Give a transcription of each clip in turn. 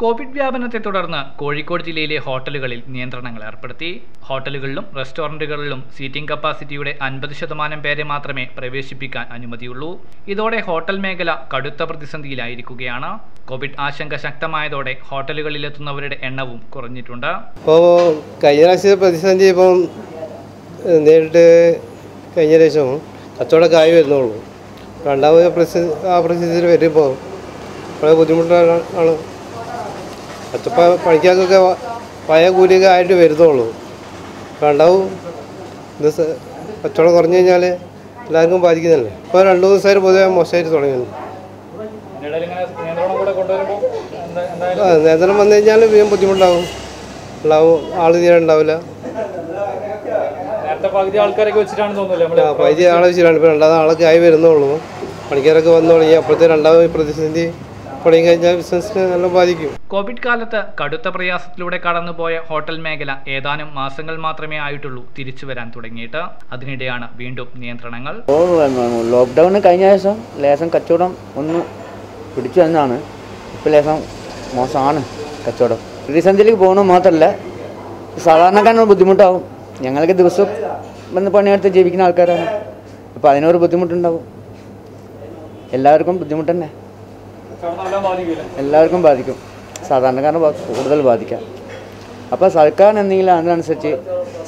Covid വ്യാപനത്തെ തുടർന്ന് കോഴിക്കോട് ജില്ലയിലെ ഹോട്ടലുകളിൽ നിയന്ത്രണങ്ങൾ ഏർപ്പെടുത്തി. ഹോട്ടലുകളിലും റെസ്റ്റോറന്റുകളിലും സീറ്റിംഗ് കപ്പാസിറ്റിയുടെ അൻപത് ശതമാനം പേരെ മാത്രമേ പ്രവേശിപ്പിക്കാൻ അനുമതിയുള്ളൂ. ഇതോടെ ഹോട്ടൽ മേഖല കടുത്ത പ്രതിസന്ധിയിലായിരിക്കുകയാണ്. കോവിഡ് ആശങ്ക ശക്തമായതോടെ ഹോട്ടലുകളിൽ എത്തുന്നവരുടെ എണ്ണവും കുറഞ്ഞിട്ടുണ്ട്. ഇപ്പോൾ കഴിഞ്ഞ പ്രാവശ്യത്തെ പ്രതിസന്ധി ഇപ്പം നേരിട്ട് കഴിഞ്ഞ ശേഷം കച്ചവടക്കായി വരുന്നുള്ളൂ. രണ്ടാമത് ആ പ്രതിസന്ധി വരുമ്പോൾ വളരെ ബുദ്ധിമുട്ടാണ് ആണ് കച്ചപ്പ പണിക്കാർക്കൊക്കെ പഴയ കൂലിയൊക്കെ ആയിട്ട് വരുന്നുള്ളൂ. രണ്ടാവും ഇത് കച്ചവടം കുറഞ്ഞു കഴിഞ്ഞാൽ എല്ലാവർക്കും ബാധിക്കുന്നില്ലേ ഇപ്പോൾ രണ്ട് മൂന്ന് ദിവസമായിട്ട് പൊതുവെ മോശമായിട്ട് തുടങ്ങിയത് ആ നിയന്ത്രണം വന്നു കഴിഞ്ഞാൽ വീണ്ടും ബുദ്ധിമുട്ടാവും ഉണ്ടാവും. ആൾ തീരെ ഉണ്ടാവില്ല. പകുതി ആൾക്കാരൊക്കെ വെച്ചിട്ടാണ് തോന്നുന്നില്ല ആ പൈസ ആളെ വെച്ചിട്ടാണ്. ഇപ്പോൾ രണ്ടാമത് ആളൊക്കെ ആയി വരുന്നുള്ളൂ. പണിക്കാരൊക്കെ വന്നു തുടങ്ങി. അപ്പോഴത്തെ രണ്ടാമത് പ്രതിസന്ധി തുടങ്ങി കഴിഞ്ഞാൽ ബിസിനസ്സിനെ നല്ല ബാധിക്കും. കോവിഡ് കാലത്ത് കടുത്ത പ്രയാസത്തിലൂടെ കടന്നുപോയ ഹോട്ടൽ മേഖല ഏതാനും മാസങ്ങൾ മാത്രമേ ആയിട്ടുള്ളൂ തിരിച്ചു വരാൻ തുടങ്ങിയിട്ട്. അതിനിടെയാണ് വീണ്ടും നിയന്ത്രണങ്ങൾ. ലോക്ക്ഡൗൺ കഴിഞ്ഞ ശേഷം ലേശം കച്ചവടം ഒന്ന് പിടിച്ചു വന്നാണ് ഇപ്പൊ ലേശം മോശമാണ് കച്ചവടം. പ്രതിസന്ധിയിലേക്ക് പോകണം മാത്രമല്ല സാധാരണക്കാരന് ബുദ്ധിമുട്ടാവും. ഞങ്ങൾക്ക് ദിവസം വന്ന് പണിയെടുത്ത് ജീവിക്കുന്ന ആൾക്കാരാണ്. അപ്പോൾ അതിനൊരു ബുദ്ധിമുട്ടുണ്ടാവും. എല്ലാവർക്കും ബുദ്ധിമുട്ട് തന്നെ. എല്ലാവർക്കും ബാധിക്കും. സാധാരണക്കാരനെ കൂടുതൽ ബാധിക്കാം. അപ്പോൾ സർക്കാർ എന്തെങ്കിലും അതിനനുസരിച്ച്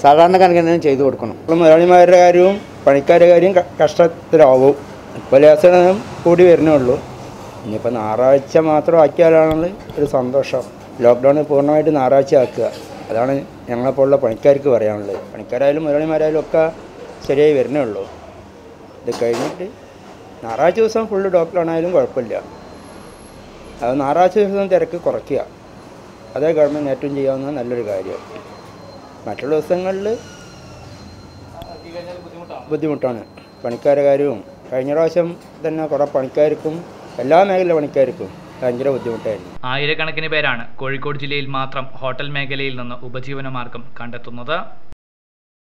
സാധാരണക്കാർക്ക് എന്തെങ്കിലും ചെയ്തു കൊടുക്കണം. മുതലാളിമാരുടെ കാര്യവും പണിക്കാരുടെ കാര്യവും കഷ്ടത്തിലാവും. ഇപ്പോൾ ലേശം കൂടി വരുന്നേ ഉള്ളൂ. ഇനിയിപ്പോൾ ഞായറാഴ്ച മാത്രം ആക്കിയാലാണ് ഒരു സന്തോഷം. ലോക്ക്ഡൗൺ പൂർണമായിട്ട് ഞായറാഴ്ച ആക്കുക അതാണ് ഞങ്ങളെപ്പോലുള്ള പണിക്കാർക്ക് പറയാനുള്ളത്. പണിക്കാരായാലും മുതലാളിമാരായാലും ഒക്കെ ശരിയായി വരുന്നേ ഉള്ളൂ. ഇത് കഴിഞ്ഞിട്ട് ഞായറാഴ്ച ദിവസം ഫുള്ള് ലോക്ക്ഡൗൺ ആയാലും കുഴപ്പമില്ല. അത് ഞായറാഴ്ച ദിവസം തിരക്ക് കുറയ്ക്കുക. അതേ ഗവൺമെന്റ് ഏറ്റവും ചെയ്യാവുന്ന നല്ലൊരു കാര്യം. മറ്റുള്ള ദിവസങ്ങളിൽ ബുദ്ധിമുട്ടാണ്. പണിക്കാരുടെ കാര്യവും കഴിഞ്ഞ പ്രാവശ്യം തന്നെ കുറേ പണിക്കാർക്കും എല്ലാ മേഖല പണിക്കാർക്കും ഭയങ്കര ബുദ്ധിമുട്ടായിരുന്നു. ആയിരക്കണക്കിന് പേരാണ് കോഴിക്കോട് ജില്ലയിൽ മാത്രം ഹോട്ടൽ മേഖലയിൽ നിന്ന് ഉപജീവനമാർഗം കണ്ടെത്തുന്നത്.